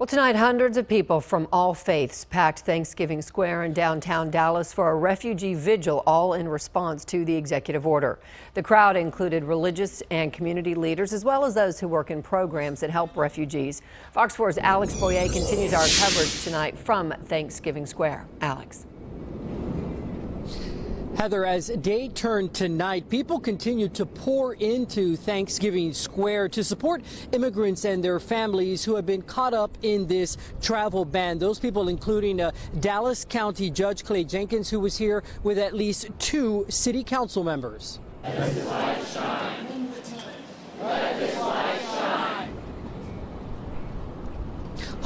Well, tonight, hundreds of people from all faiths packed Thanksgiving Square in downtown Dallas for a refugee vigil, all in response to the executive order. The crowd included religious and community leaders, as well as those who work in programs that help refugees. Fox 4's Alex Boyer continues our coverage tonight from Thanksgiving Square. Alex. Heather, as day turned tonight, people continue to pour into Thanksgiving Square to support immigrants and their families who have been caught up in this travel ban. Those people including uh, Dallas County Judge Clay Jenkins, who was here with at least two city council members.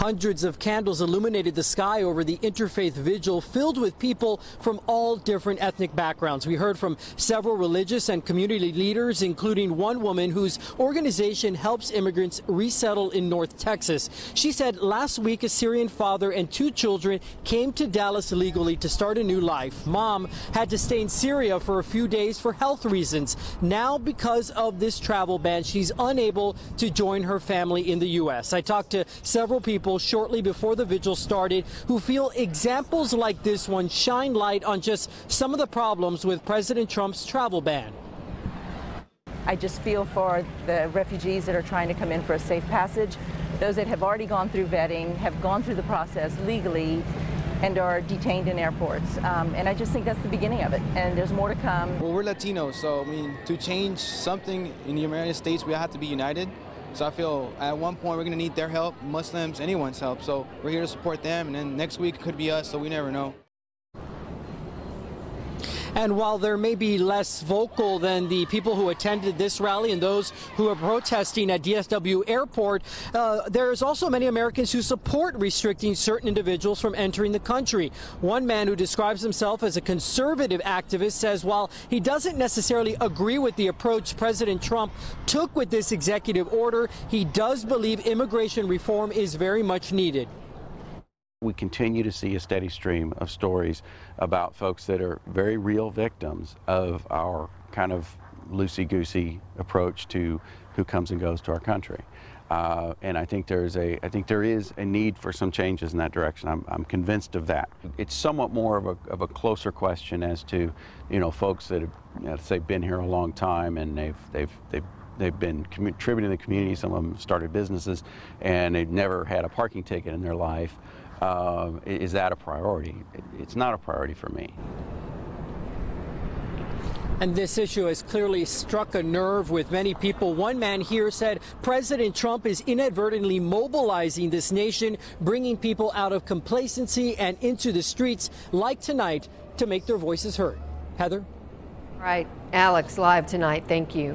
Hundreds of candles illuminated the sky over the interfaith vigil filled with people from all different ethnic backgrounds. We heard from several religious and community leaders, including one woman whose organization helps immigrants resettle in North Texas. She said last week a Syrian father and two children came to Dallas illegally to start a new life. Mom had to stay in Syria for a few days for health reasons. Now, because of this travel ban, she's unable to join her family in the U.S. I talked to several people people shortly before the vigil started who feel examples like this one shine light on just some of the problems with President Trump's travel ban. I just feel for the refugees that are trying to come in for a safe passage, those that have already gone through vetting, have gone through the process legally, and are detained in airports. Um, and I just think that's the beginning of it, and there's more to come. Well, we're Latinos, so I mean, to change something in the United States, we have to be united. So I feel at one point we're going to need their help, Muslims, anyone's help. So we're here to support them, and then next week could be us, so we never know. And while there may be less vocal than the people who attended this rally and those who are protesting at DFW Airport, uh, there is also many Americans who support restricting certain individuals from entering the country. One man who describes himself as a conservative activist says while he doesn't necessarily agree with the approach President Trump took with this executive order, he does believe immigration reform is very much needed we continue to see a steady stream of stories about folks that are very real victims of our kind of loosey-goosey approach to who comes and goes to our country. Uh, and I think there's a, I think there is a need for some changes in that direction. I'm, I'm convinced of that. It's somewhat more of a, of a closer question as to, you know, folks that have, you know, say, been here a long time and they've, they've, they've they've been contributing to the community. Some of them started businesses, and they've never had a parking ticket in their life. Uh, is that a priority? It's not a priority for me. And this issue has clearly struck a nerve with many people. One man here said President Trump is inadvertently mobilizing this nation, bringing people out of complacency and into the streets like tonight to make their voices heard. Heather? Right. Alex, live tonight. Thank you.